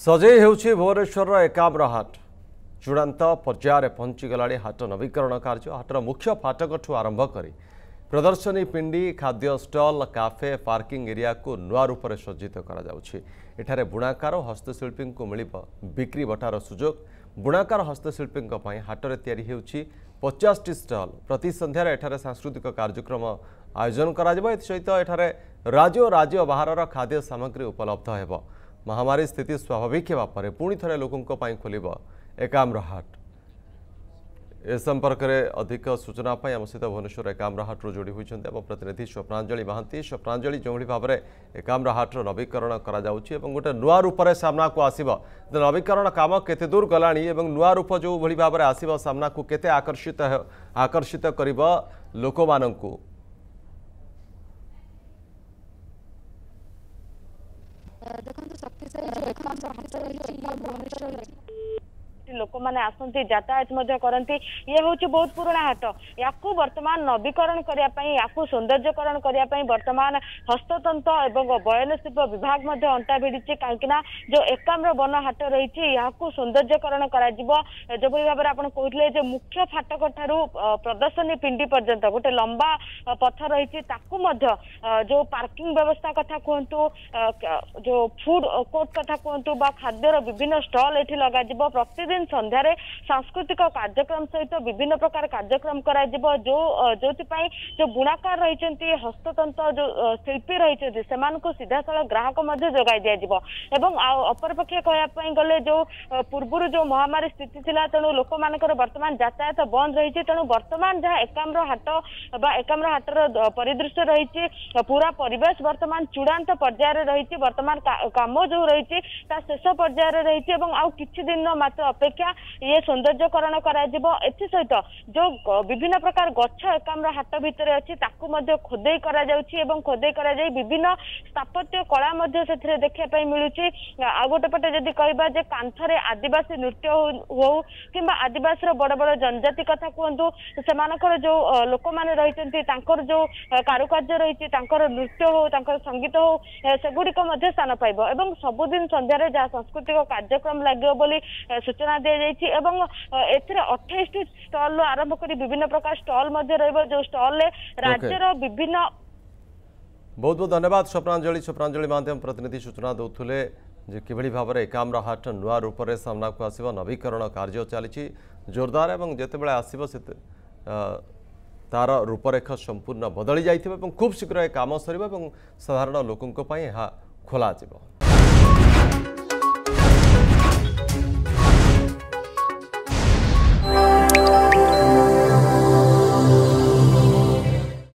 ସଜେଇ ହେଉଛି ଭୁବନେଶ୍ୱରର ଏକାବ୍ର ହାଟ ଚୂଡ଼ାନ୍ତ ପର୍ଯ୍ୟାୟରେ ପହଞ୍ଚିଗଲାଣି ହାଟ ନବୀକରଣ କାର୍ଯ୍ୟ ହାଟର ମୁଖ୍ୟ ଫାଟକଠୁ ଆରମ୍ଭ କରି ପ୍ରଦର୍ଶନୀ ପିଣ୍ଡି ଖାଦ୍ୟ ଷ୍ଟଲ୍ କାଫେ ପାର୍କିଂ ଏରିଆକୁ ନୂଆ ରୂପରେ ସଜ୍ଜିତ କରାଯାଉଛି ଏଠାରେ ବୁଣାକାର ହସ୍ତଶିଳ୍ପୀଙ୍କୁ ମିଳିବ ବିକ୍ରି ବଟାର ସୁଯୋଗ ବୁଣାକାର ହସ୍ତଶିଳ୍ପୀଙ୍କ ପାଇଁ ହାଟରେ ତିଆରି ହେଉଛି ପଚାଶଟି ଷ୍ଟଲ୍ ପ୍ରତି ସନ୍ଧ୍ୟାରେ ଏଠାରେ ସାଂସ୍କୃତିକ କାର୍ଯ୍ୟକ୍ରମ ଆୟୋଜନ କରାଯିବ ଏଥିସହିତ ଏଠାରେ ରାଜ୍ୟ ଓ ରାଜ୍ୟ ବାହାରର ଖାଦ୍ୟ ସାମଗ୍ରୀ ଉପଲବ୍ଧ ହେବ ମହାମାରୀ ସ୍ଥିତି ସ୍ୱାଭାବିକ ହେବା ପରେ ପୁଣି ଥରେ ଲୋକଙ୍କ ପାଇଁ ଖୋଲିବ ଏକାମ୍ର ହାଟ ଏ ସମ୍ପର୍କରେ ଅଧିକ ସୂଚନା ପାଇଁ ଆମ ସହିତ ଭୁବନେଶ୍ୱର ଏକାମ୍ର ହାଟରୁ ଯୋଡ଼ି ହୋଇଛନ୍ତି ଆମ ପ୍ରତିନିଧି ସ୍ୱପ୍ନାଞ୍ଜଳି ମହାନ୍ତି ସ୍ୱପ୍ନାଞ୍ଜଳି ଯେଉଁଭଳି ଭାବରେ ଏକାମ୍ର ହାଟର ନବୀକରଣ କରାଯାଉଛି ଏବଂ ଗୋଟେ ନୂଆ ରୂପରେ ସାମ୍ନାକୁ ଆସିବ ନବୀକରଣ କାମ କେତେ ଦୂର ଗଲାଣି ଏବଂ ନୂଆ ରୂପ ଯେଉଁଭଳି ଭାବରେ ଆସିବ ସାମ୍ନାକୁ କେତେ ଆକର୍ଷିତ ଆକର୍ଷିତ କରିବ ଲୋକମାନଙ୍କୁ ଦେଖନ୍ତୁ Thank you. ଲୋକମାନେ ଆସନ୍ତି ଯାତାୟାତ ମଧ୍ୟ କରନ୍ତି ଇଏ ହେଉଛି ବହୁତ ପୁରୁଣା ହାଟ ୟାକୁ ବର୍ତ୍ତମାନ ନବୀକରଣ କରିବା ପାଇଁ ୟାକୁ ସୌନ୍ଦର୍ଯ୍ୟକରଣ କରିବା ପାଇଁ ବର୍ତ୍ତମାନ ହସ୍ତତନ୍ତ ଏବଂ ବୟନଶିଳ୍ପ ବିଭାଗ ମଧ୍ୟ ଅଣ୍ଟା ଭିଡ଼ିଛି କାହିଁକିନା ଯୋଉ ଏକାମ୍ର ବନ ହାଟ ରହିଛି ଏହାକୁ ସୌନ୍ଦର୍ଯ୍ୟକରଣ କରାଯିବ ଯେଭଳି ଭାବରେ ଆପଣ କହୁଥିଲେ ଯେ ମୁଖ୍ୟ ଫାଟକ ଠାରୁ ପ୍ରଦର୍ଶନୀ ପିଣ୍ଡି ପର୍ଯ୍ୟନ୍ତ ଗୋଟେ ଲମ୍ବା ପଥ ରହିଛି ତାକୁ ମଧ୍ୟ ଯୋଉ ପାର୍କିଂ ବ୍ୟବସ୍ଥା କଥା କୁହନ୍ତୁ ଯୋଉ ଫୁଡ କୋର୍ଟ କଥା କୁହନ୍ତୁ ବା ଖାଦ୍ୟର ବିଭିନ୍ନ ଷ୍ଟଲ ଏଠି ଲଗାଯିବ ପ୍ରତିଦିନ ବର୍ତ୍ତମାନ ସନ୍ଧ୍ୟାରେ ସାଂସ୍କୃତିକ କାର୍ଯ୍ୟକ୍ରମ ସହିତ ବିଭିନ୍ନ ପ୍ରକାର କାର୍ଯ୍ୟକ୍ରମ କରାଯିବ ଯୋଉ ଯୋଉଥିପାଇଁ ଯୋଉ ବୁଣାକାର ରହିଛନ୍ତି ହସ୍ତତନ୍ତ ଯୋଉ ଶିଳ୍ପୀ ରହିଛନ୍ତି ସେମାନଙ୍କୁ ସିଧାସଳଖ ଗ୍ରାହକ ମଧ୍ୟ ଯୋଗାଇ ଦିଆଯିବ ଏବଂ ଆଉ ଅପରପକ୍ଷେ କହିବା ପାଇଁ ଗଲେ ଯୋଉ ପୂର୍ବରୁ ଯୋଉ ମହାମାରୀ ସ୍ଥିତି ଥିଲା ତେଣୁ ଲୋକମାନଙ୍କର ବର୍ତ୍ତମାନ ଯାତାୟତ ବନ୍ଦ ରହିଛି ତେଣୁ ବର୍ତ୍ତମାନ ଯାହା ଏକାମ୍ର ହାଟ ବା ଏକାମ୍ର ହାଟର ପରିଦୃଶ୍ୟ ରହିଛି ପୁରା ପରିବେଶ ବର୍ତ୍ତମାନ ଚୂଡ଼ାନ୍ତ ପର୍ଯ୍ୟାୟରେ ରହିଛି ବର୍ତ୍ତମାନ କାମ ଯୋଉ ରହିଛି ତା ଶେଷ ପର୍ଯ୍ୟାୟରେ ରହିଛି ଏବଂ ଆଉ କିଛି ଦିନ ମାତ୍ର ଅପେକ୍ଷା ସୁରକ୍ଷା ଇଏ ସୌନ୍ଦର୍ଯ୍ୟକରଣ କରାଯିବ ଏଥିସହିତ ଯୋଉ ବିଭିନ୍ନ ପ୍ରକାର ଗଛ ଏକାମର ହାଟ ଭିତରେ ଅଛି ତାକୁ ମଧ୍ୟ ଖୋଦେଇ କରାଯାଉଛି ଏବଂ ଖୋଦେଇ କରାଯାଇ ବିଭିନ୍ନ ସ୍ଥାପତ୍ୟ କଳା ମଧ୍ୟ ସେଥିରେ ଦେଖିବା ପାଇଁ ମିଳୁଛି ଆଉ ଗୋଟେ ପଟେ ଯଦି କହିବା ଯେ କାନ୍ଥରେ ଆଦିବାସୀ ନୃତ୍ୟ ହଉ କିମ୍ବା ଆଦିବାସୀର ବଡ ବଡ ଜନଜାତି କଥା କୁହନ୍ତୁ ସେମାନଙ୍କର ଯୋଉ ଲୋକମାନେ ରହିଛନ୍ତି ତାଙ୍କର ଯୋଉ କାରୁକାର୍ଯ୍ୟ ରହିଛି ତାଙ୍କର ନୃତ୍ୟ ହଉ ତାଙ୍କର ସଙ୍ଗୀତ ହଉ ସେଗୁଡିକ ମଧ୍ୟ ସ୍ଥାନ ପାଇବ ଏବଂ ସବୁଦିନ ସନ୍ଧ୍ୟାରେ ଯାହା ସାଂସ୍କୃତିକ କାର୍ଯ୍ୟକ୍ରମ ଲାଗିବ ବୋଲି ସୂଚନା ଦିଆଯାଇଛି ଏବଂ ଏଥିରେ ଅଠେଇଶଟି ଷ୍ଟଲରୁ ଆରମ୍ଭ କରି ବିଭିନ୍ନ ପ୍ରକାର ଷ୍ଟଲ ମଧ୍ୟ ରହିବ ଯୋଉ ରେ ରାଜ୍ୟର ବିଭିନ୍ନ ବହୁତ ବହୁତ ଧନ୍ୟବାଦ ସ୍ୱପ୍ନାଞ୍ଜଳି ସ୍ୱପ୍ନାଞ୍ଜଳି ମାଧ୍ୟମ ପ୍ରତିନିଧି ସୂଚନା ଦେଉଥିଲେ ଯେ କିଭଳି ଭାବରେ ଏକାମ୍ର ହାଟ ନୂଆ ରୂପରେ ସାମ୍ନାକୁ ଆସିବ ନବୀକରଣ କାର୍ଯ୍ୟ ଚାଲିଛି ଜୋରଦାର ଏବଂ ଯେତେବେଳେ ଆସିବ ସେତେ ତାର ରୂପରେଖ ସମ୍ପୂର୍ଣ୍ଣ ବଦଳି ଯାଇଥିବ ଏବଂ ଖୁବ୍ ଶୀଘ୍ର ଏ କାମ ସରିବ ଏବଂ ସାଧାରଣ ଲୋକଙ୍କ ପାଇଁ ଏହା ଖୋଲାଯିବ